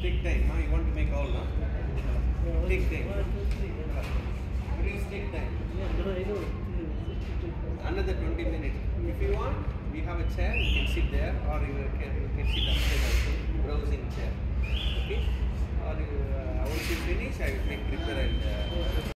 Take time. You want to make all now. Take time. Please take time. another 20 minutes. If you want, we have a chair, you can sit there, or you can, you can sit upstairs also, browsing chair. Okay? Or you, uh, once you finish, I will make prepare and uh,